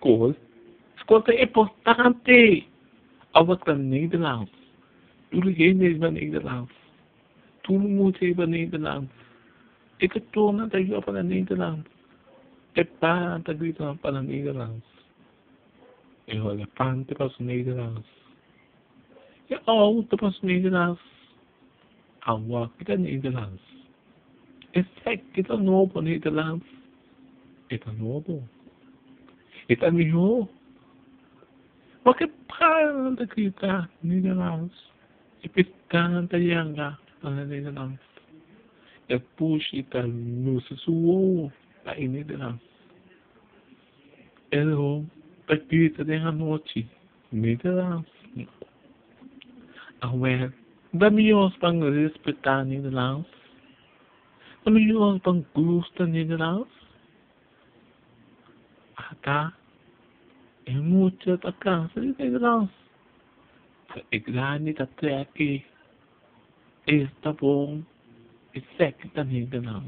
school. School é importante. Ook dan Nederlands. Jullie geen is van Nederlands. Toen moet je van Nederlands. Ik heb toen dat je van Nederlands. Ik paard dat ik van Nederlands. Ik hoor de paard pas Nederlands. Je auto pas Nederlands. En wat ik in Nederlands. Ik zeg, ik ben nobel Nederlands. Ik ben nobel. Ito amigo. Bakit pa na kita Nederlands? Ipitan tayang ka ng Nederlands. E push ita no sa suwo. Kainit lang. Pero, pagkita din ang noche, nito lang. Aware, dami yung pang respetar nila lang. Dami yung pang gusto nila lang. Ata, É muita vacanza de degrau. a grande até aqui. Está bom. E segue também de nós.